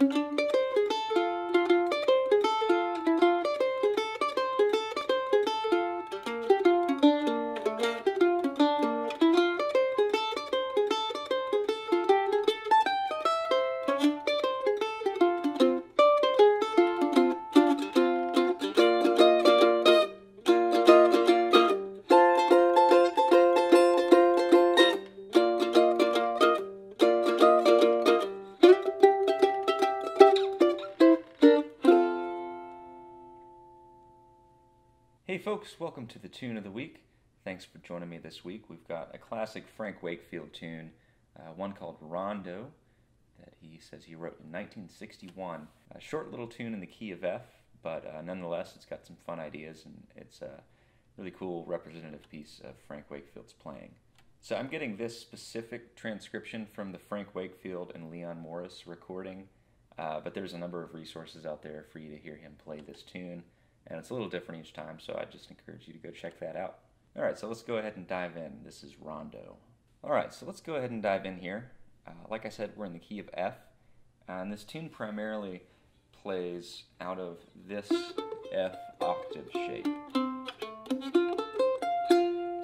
Hey folks, welcome to the Tune of the Week. Thanks for joining me this week. We've got a classic Frank Wakefield tune, uh, one called Rondo, that he says he wrote in 1961. A short little tune in the key of F, but uh, nonetheless, it's got some fun ideas and it's a really cool representative piece of Frank Wakefield's playing. So I'm getting this specific transcription from the Frank Wakefield and Leon Morris recording, uh, but there's a number of resources out there for you to hear him play this tune and it's a little different each time, so I just encourage you to go check that out. All right, so let's go ahead and dive in. This is Rondo. All right, so let's go ahead and dive in here. Uh, like I said, we're in the key of F, and this tune primarily plays out of this F octave shape.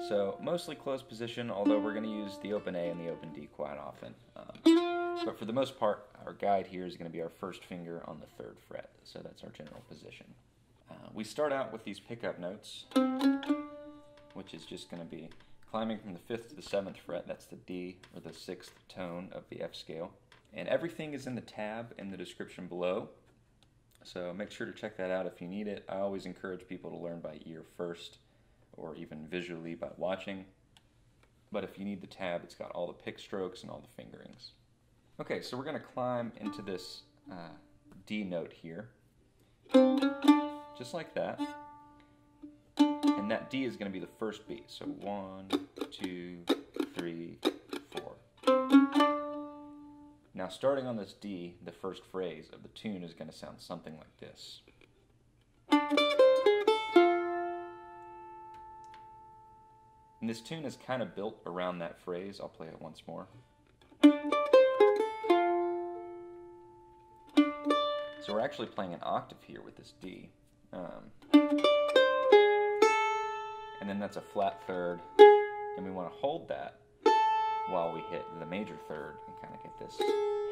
So mostly closed position, although we're going to use the open A and the open D quite often. Um, but for the most part, our guide here is going to be our first finger on the third fret, so that's our general position. Uh, we start out with these pickup notes, which is just going to be climbing from the 5th to the 7th fret, that's the D, or the 6th tone of the F scale. And everything is in the tab in the description below, so make sure to check that out if you need it. I always encourage people to learn by ear first, or even visually by watching. But if you need the tab, it's got all the pick strokes and all the fingerings. Okay, so we're going to climb into this uh, D note here just like that. And that D is going to be the first beat. So one, two, three, four. Now starting on this D, the first phrase of the tune is going to sound something like this. And this tune is kind of built around that phrase. I'll play it once more. So we're actually playing an octave here with this D. Um, and then that's a flat third, and we want to hold that while we hit the major third and kind of get this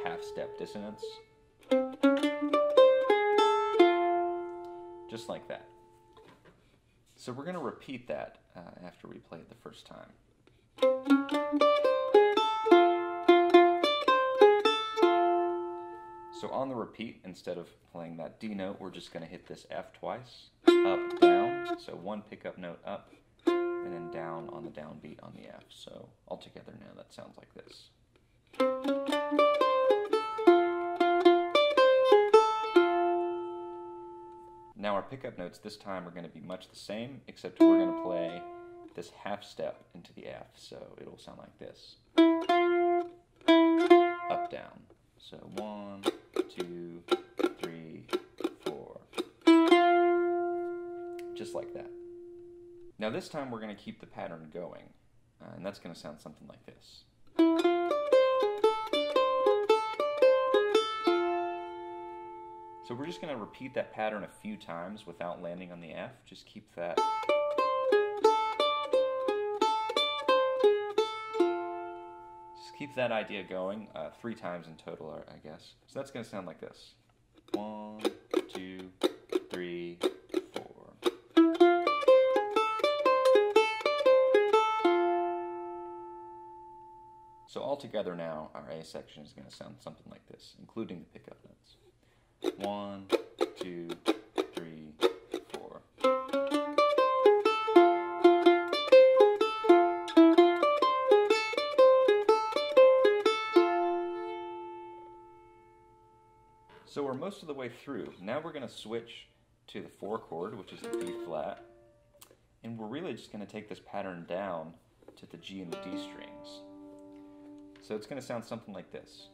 half step dissonance. Just like that. So we're going to repeat that uh, after we play it the first time. On the repeat, instead of playing that D note, we're just going to hit this F twice, up, down. So one pickup note up, and then down on the downbeat on the F. So all together now, that sounds like this. Now our pickup notes this time are going to be much the same, except we're going to play this half step into the F. So it'll sound like this. Up, down. So one, two, three, four. Just like that. Now this time we're going to keep the pattern going, uh, and that's going to sound something like this. So we're just going to repeat that pattern a few times without landing on the F. Just keep that. Keep that idea going uh, three times in total, I guess. So that's going to sound like this. One, two, three, four. So all together now, our A section is going to sound something like this, including the pickup notes. One, two, most of the way through. Now we're going to switch to the four chord, which is the B flat. And we're really just going to take this pattern down to the G and the D strings. So it's going to sound something like this.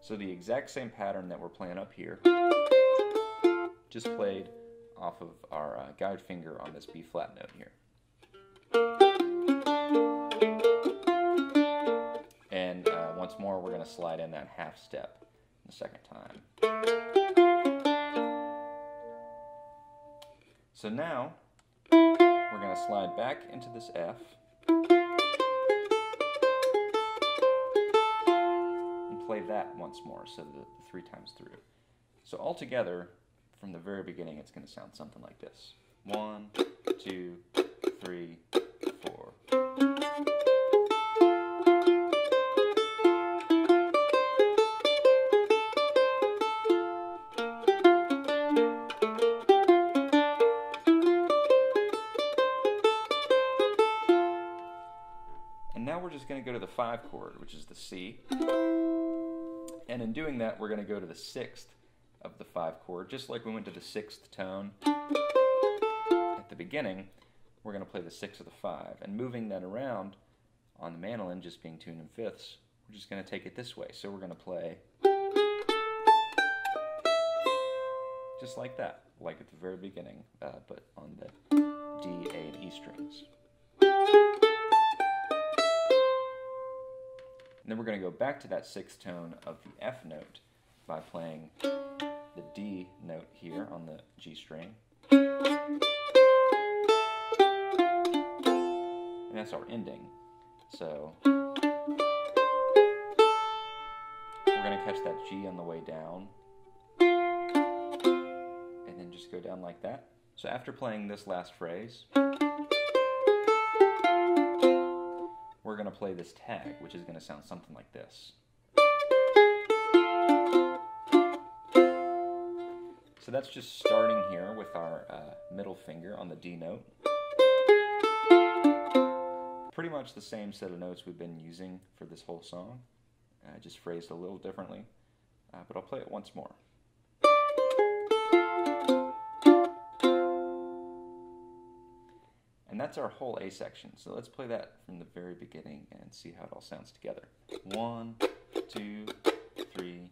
So the exact same pattern that we're playing up here, just played off of our uh, guide finger on this B flat note here. Going to slide in that half step the second time. So now we're going to slide back into this F and play that once more, so the, the three times through. So altogether, from the very beginning, it's going to sound something like this. One, two, three, four. 5 chord, which is the C. And in doing that, we're going to go to the 6th of the 5 chord, just like we went to the 6th tone at the beginning, we're going to play the 6 of the 5. And moving that around on the mandolin, just being tuned in fifths, we're just going to take it this way. So we're going to play just like that, like at the very beginning, uh, but on the D, A, and E strings. And then we're going to go back to that sixth tone of the F note by playing the D note here on the G string. And that's our ending. So we're going to catch that G on the way down. And then just go down like that. So after playing this last phrase, we're going to play this tag, which is going to sound something like this. So that's just starting here with our uh, middle finger on the D note. Pretty much the same set of notes we've been using for this whole song, uh, just phrased a little differently, uh, but I'll play it once more. And that's our whole A section. So let's play that from the very beginning and see how it all sounds together. One, two, three,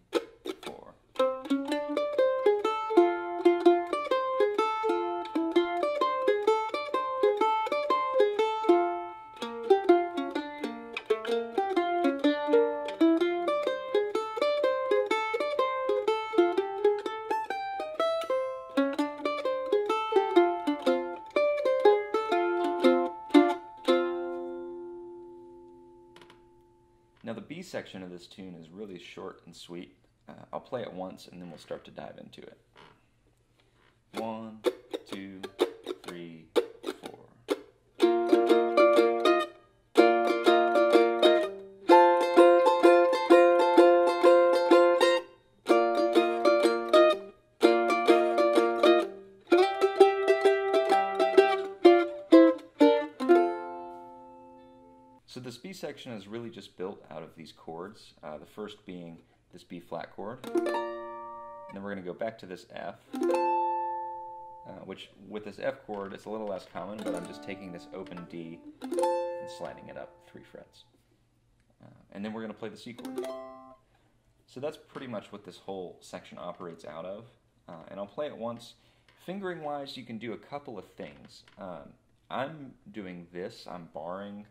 section of this tune is really short and sweet. Uh, I'll play it once and then we'll start to dive into it. One, B section is really just built out of these chords. Uh, the first being this B flat chord. And then we're going to go back to this F, uh, which with this F chord, it's a little less common, but I'm just taking this open D and sliding it up three frets. Uh, and then we're going to play the C chord. So that's pretty much what this whole section operates out of. Uh, and I'll play it once. Fingering wise, you can do a couple of things. Um, I'm doing this, I'm barring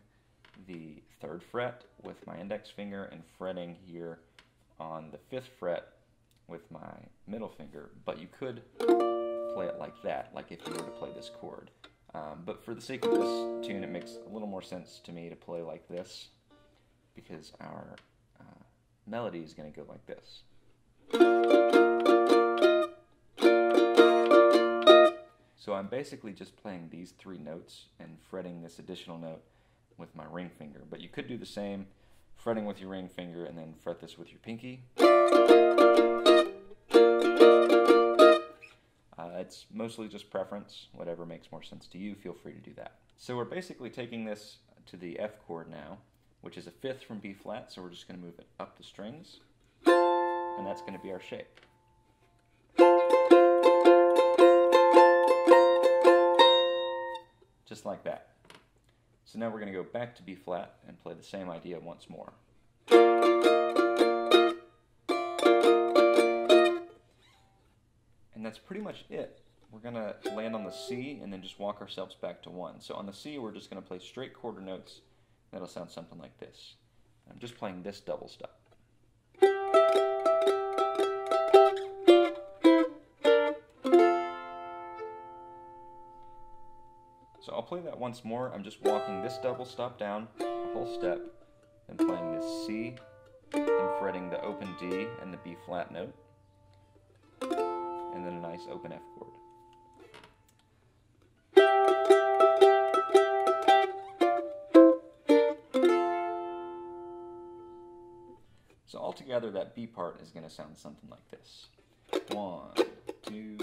the third fret with my index finger and fretting here on the fifth fret with my middle finger, but you could play it like that, like if you were to play this chord. Um, but for the sake of this tune, it makes a little more sense to me to play like this because our uh, melody is going to go like this. So I'm basically just playing these three notes and fretting this additional note with my ring finger. But you could do the same, fretting with your ring finger and then fret this with your pinky. Uh, it's mostly just preference. Whatever makes more sense to you, feel free to do that. So we're basically taking this to the F chord now, which is a fifth from B flat, so we're just going to move it up the strings, and that's going to be our shape. Just like that. So now we're going to go back to B flat and play the same idea once more. And that's pretty much it. We're going to land on the C and then just walk ourselves back to 1. So on the C, we're just going to play straight quarter notes. That'll sound something like this. I'm just playing this double stop. I'll play that once more. I'm just walking this double stop down a whole step, and playing this C, and fretting the open D and the B flat note, and then a nice open F chord. So altogether, that B part is going to sound something like this. One, two,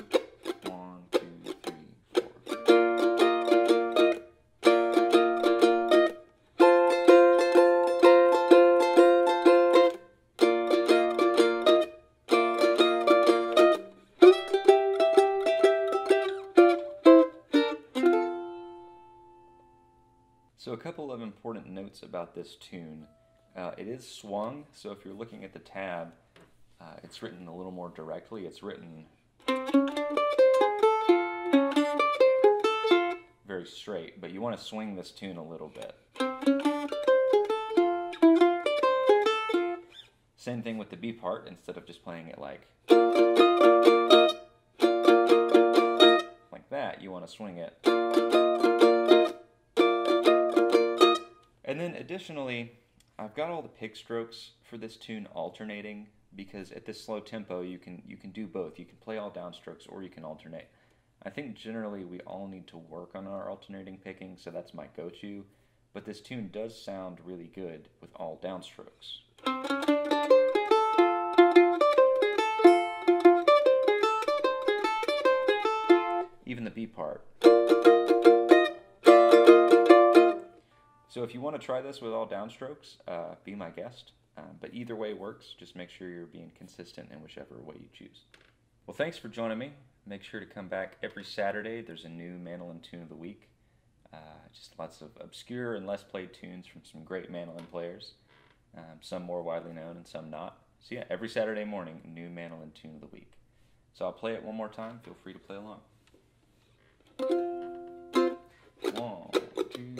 couple of important notes about this tune. Uh, it is swung, so if you're looking at the tab, uh, it's written a little more directly. It's written very straight, but you want to swing this tune a little bit. Same thing with the B part, instead of just playing it like like that, you want to swing it. And then additionally, I've got all the pick strokes for this tune alternating because at this slow tempo you can you can do both. You can play all downstrokes or you can alternate. I think generally we all need to work on our alternating picking, so that's my go-to. But this tune does sound really good with all downstrokes. Even the B part. So if you want to try this with all downstrokes, uh, be my guest. Um, but either way works. Just make sure you're being consistent in whichever way you choose. Well, thanks for joining me. Make sure to come back every Saturday. There's a new mandolin tune of the week. Uh, just lots of obscure and less played tunes from some great mandolin players. Um, some more widely known and some not. So yeah, every Saturday morning, new mandolin tune of the week. So I'll play it one more time. Feel free to play along. One, two.